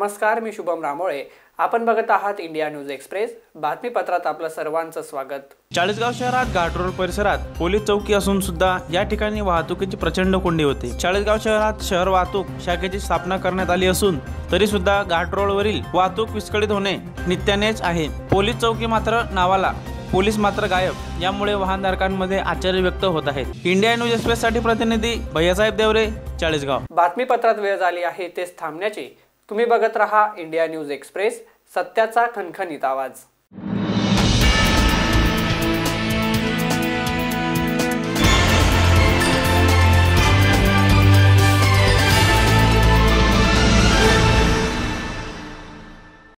नमस्कार मी शुभम रामोळे. आपण बघत आहात इंडिया न्यूज एक्सप्रेस. बातमीपत्रात आपलं सर्वांचं स्वागत. चाळीसगाव शहरात घाट रोड परिसरात पोलीस चौकी असून सुद्धा या ठिकाणी वाहतुकीची प्रचंड कोंडी होते. चाळीसगाव शहरात शहर वाहतूक शाखेची स्थापना करण्यात आली असून तरी सुद्धा घाट रोडवरील वाहतूक विस्कळीत होणे नित्यानेच आहे. पोलीस चौकी मात्र नावाला पोलीस मात्र गायब यामुळे वाहनधारकांमध्ये आश्चर्य व्यक्त होत आहे. इंडिया न्यूज एक्सप्रेस साठी प्रतिनिधी भैयासाहेब देवरे चाळीसगाव. बातमीपत्रात वेळ झाली आहे तेच थांबण्याची. तुम्ही बघत रहा इंडिया न्यूज एक्सप्रेस सत्याचा खणखणीत आवाज.